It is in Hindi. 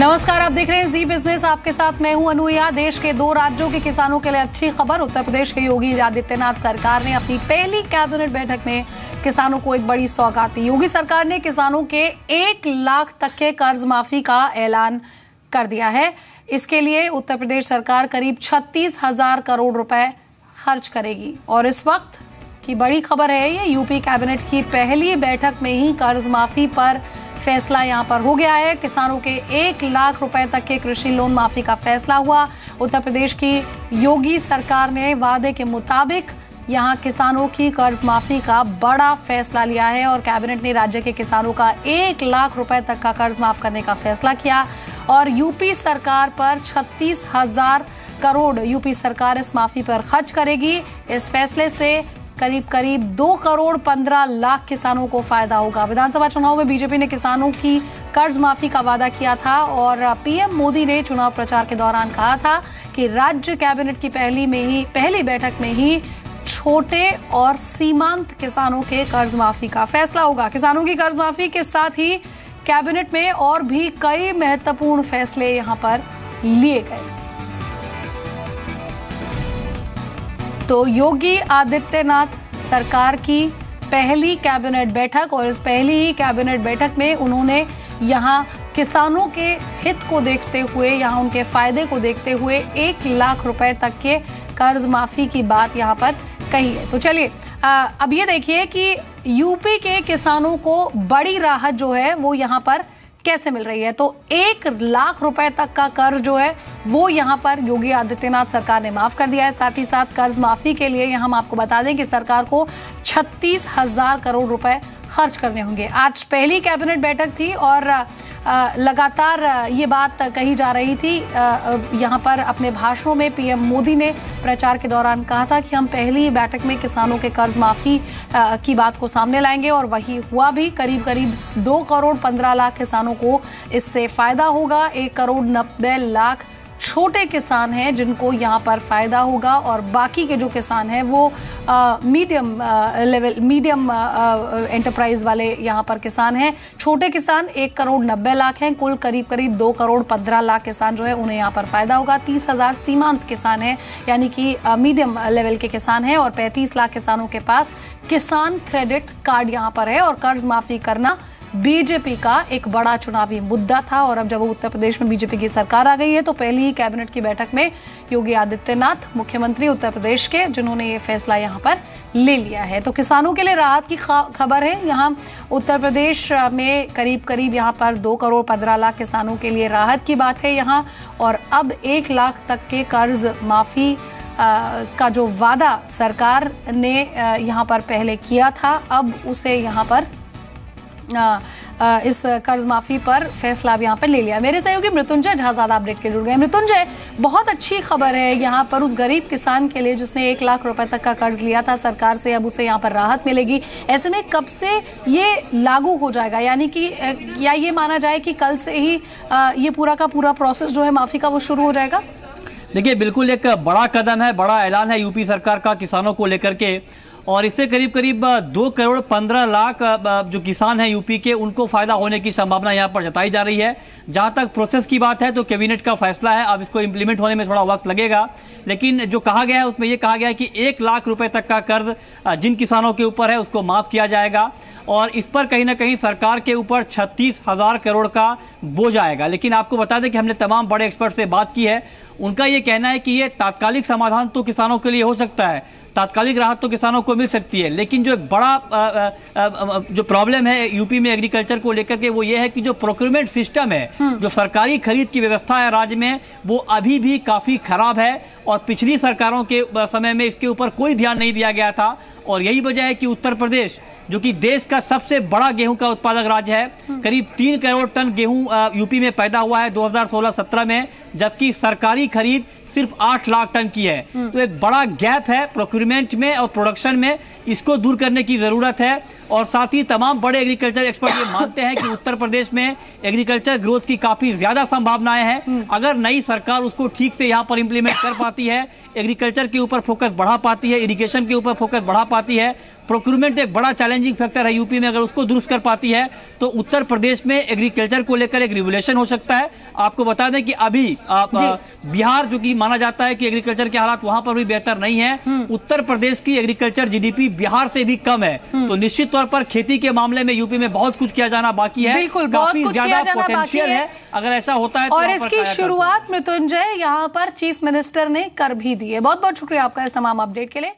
नमस्कार, आप देख रहे हैं जी बिज़नेस आपके साथ मैं हूँ अनुया। देश के दो राज्यों के किसानों के लिए अच्छी खबर। उत्तर प्रदेश के योगी आदित्यनाथ सरकार ने अपनी पहली कैबिनेट बैठक में किसानों को एक बड़ी सौगात दी। योगी सरकार ने किसानों के एक लाख तक के कर्ज माफ़ी का ऐलान कर दिया है। इसके लिए उत्तर प्रदेश सरकार करीब छत्तीस हज़ार करोड़ रुपए खर्च करेगी। और इस वक्त की बड़ी खबर है, ये यूपी कैबिनेट की पहली बैठक में ही कर्ज माफ़ी पर फैसला यहाँ पर हो गया है। किसानों के एक लाख रुपए तक के कृषि लोन माफ़ी का फैसला हुआ। उत्तर प्रदेश की योगी सरकार ने वादे के मुताबिक यहाँ किसानों की कर्ज माफ़ी का बड़ा फैसला लिया है और कैबिनेट ने राज्य के किसानों का एक लाख रुपए तक का कर्ज माफ़ करने का फैसला किया। और यूपी सरकार पर छत्तीस हज़ार करोड़ यूपी सरकार इस माफ़ी पर खर्च करेगी। इस फैसले से करीब करीब दो करोड़ पंद्रह लाख किसानों को फ़ायदा होगा। विधानसभा चुनाव में बीजेपी ने किसानों की कर्ज माफ़ी का वादा किया था और पीएम मोदी ने चुनाव प्रचार के दौरान कहा था कि राज्य कैबिनेट की पहली में ही, पहली बैठक में ही छोटे और सीमांत किसानों के कर्ज माफ़ी का फैसला होगा। किसानों की कर्ज माफ़ी के साथ ही कैबिनेट में और भी कई महत्वपूर्ण फैसले यहाँ पर लिए गए। तो योगी आदित्यनाथ सरकार की पहली कैबिनेट बैठक और इस पहली ही कैबिनेट बैठक में उन्होंने यहाँ किसानों के हित को देखते हुए, यहाँ उनके फ़ायदे को देखते हुए एक लाख रुपए तक के कर्ज माफ़ी की बात यहाँ पर कही है। तो चलिए अब ये देखिए कि यूपी के किसानों को बड़ी राहत जो है वो यहाँ पर कैसे मिल रही है? तो एक लाख रुपए तक का कर्ज जो है, वो यहाँ पर योगी आदित्यनाथ सरकार ने माफ़ कर दिया है। साथ ही साथ कर्ज माफ़ी के लिए हम आपको बता दें कि सरकार को छत्तीस हज़ार करोड़ रुपए खर्च करने होंगे। आज पहली कैबिनेट बैठक थी और लगातार ये बात कही जा रही थी। यहाँ पर अपने भाषणों में पीएम मोदी ने प्रचार के दौरान कहा था कि हम पहली बैठक में किसानों के कर्ज माफ़ी की बात को सामने लाएँगे और वही हुआ भी। करीब करीब दो करोड़ पंद्रह लाख किसानों को इससे फ़ायदा होगा। एक करोड़ नब्बे लाख छोटे किसान हैं जिनको यहाँ पर फ़ायदा होगा और बाकी के जो किसान हैं वो मीडियम लेवल मीडियम एंटरप्राइज वाले यहाँ पर किसान हैं। छोटे किसान एक करोड़ नब्बे लाख हैं, कुल करीब करीब दो करोड़ पंद्रह लाख किसान जो है उन्हें यहाँ पर फ़ायदा होगा। तीस हज़ार सीमांत किसान हैं, यानी कि मीडियम लेवल के किसान हैं और पैंतीस लाख किसानों के पास किसान क्रेडिट कार्ड यहाँ पर है और कर्ज माफ़ी करना बीजेपी का एक बड़ा चुनावी मुद्दा था और अब जब उत्तर प्रदेश में बीजेपी की सरकार आ गई है तो पहली ही कैबिनेट की बैठक में योगी आदित्यनाथ, मुख्यमंत्री उत्तर प्रदेश के, जिन्होंने ये फैसला यहाँ पर ले लिया है। तो किसानों के लिए राहत की खबर है। यहाँ उत्तर प्रदेश में करीब करीब यहाँ पर दो करोड़ पंद्रह लाख किसानों के लिए राहत की बात है यहाँ, और अब एक लाख तक के कर्ज माफ़ी का जो वादा सरकार ने यहाँ पर पहले किया था, अब उसे यहाँ पर इस कर्ज माफ़ी पर फैसला अब यहाँ पर ले लिया। मेरे सहयोगी मृत्युंजय झा ज़्यादा अपडेट के जुड़ गए। मृत्युंजय, बहुत अच्छी खबर है यहाँ पर उस गरीब किसान के लिए जिसने एक लाख रुपए तक का कर्ज लिया था। सरकार से अब उसे यहाँ पर राहत मिलेगी। ऐसे में कब से ये लागू हो जाएगा? यानी कि या ये माना जाए कि कल से ही ये पूरा का पूरा प्रोसेस जो है माफ़ी का वो शुरू हो जाएगा? देखिए, बिल्कुल एक बड़ा कदम है, बड़ा ऐलान है यूपी सरकार का किसानों को लेकर के। और इससे करीब करीब दो करोड़ पंद्रह लाख जो किसान हैं यूपी के, उनको फ़ायदा होने की संभावना यहाँ पर जताई जा रही है। जहाँ तक प्रोसेस की बात है तो कैबिनेट का फैसला है। अब इसको इम्प्लीमेंट होने में थोड़ा वक्त लगेगा। लेकिन जो कहा गया है, उसमें यह कहा गया है कि एक लाख रुपए तक का कर्ज जिन किसानों के ऊपर है, उसको माफ़ किया जाएगा। और इस पर कहीं ना कहीं सरकार के ऊपर छत्तीस हज़ार करोड़ का बोझ आएगा। लेकिन आपको बता दें कि हमने तमाम बड़े एक्सपर्ट से बात की है। उनका ये कहना है कि ये तात्कालिक समाधान तो किसानों के लिए हो सकता है। तात्कालिक राहत तो किसानों को मिल सकती है। लेकिन जो बड़ा आ, आ, आ, जो प्रॉब्लम है यूपी में एग्रीकल्चर को लेकर के वो ये है कि जो प्रोक्योरमेंट सिस्टम है हम्म। जो सरकारी खरीद की व्यवस्था है राज्य में वो अभी भी काफ़ी खराब है और पिछली सरकारों के समय में इसके ऊपर कोई ध्यान नहीं दिया गया था। और यही वजह है कि उत्तर प्रदेश जो कि देश का सबसे बड़ा गेहूँ का उत्पादक राज्य है। करीब तीन करोड़ टन गेहूँ यूपी में पैदा हुआ है 2016-17 में जबकि सरकारी खरीद सिर्फ़ आठ लाख टन की है हम्म। तो एक बड़ा गैप है प्रोक्यूरमेंट में और प्रोडक्शन में इसको दूर करने की ज़रूरत है और साथ ही तमाम बड़े एग्रीकल्चर एक्सपर्ट ये मानते हैं कि उत्तर प्रदेश में एग्रीकल्चर ग्रोथ की काफ़ी ज़्यादा संभावनाएँ हैं हम्म। अगर नई सरकार उसको ठीक से यहाँ पर इम्प्लीमेंट कर पाती है एग्रीकल्चर के ऊपर फोकस बढ़ा पाती है इरिगेशन के ऊपर फोकस बढ़ा पाती है प्रोक्यूरमेंट एक बड़ा चैलेंजिंग फैक्टर है यूपी में अगर उसको दुरुस्त कर पाती है तो उत्तर प्रदेश में एग्रीकल्चर को लेकर एक रिवोल्यूशन हो सकता है आपको बता दें कि अभी आप, बिहार जो कि माना जाता है कि एग्रीकल्चर के हालात वहाँ पर भी बेहतर नहीं है हम्म। उत्तर प्रदेश की एग्रीकल्चर जीडीपी बिहार से भी कम है हम्म। तो निश्चित तौर पर खेती के मामले में यूपी में बहुत कुछ किया जाना बाकी है बिल्कुल, काफ़ी ज़्यादा पोटेंशियल है। अगर ऐसा होता है तो और इसकी शुरुआत मृत्युंजय यहाँ पर चीफ मिनिस्टर ने कर भी दी है बहुत बहुत शुक्रिया आपका इस तमाम अपडेट के लिए।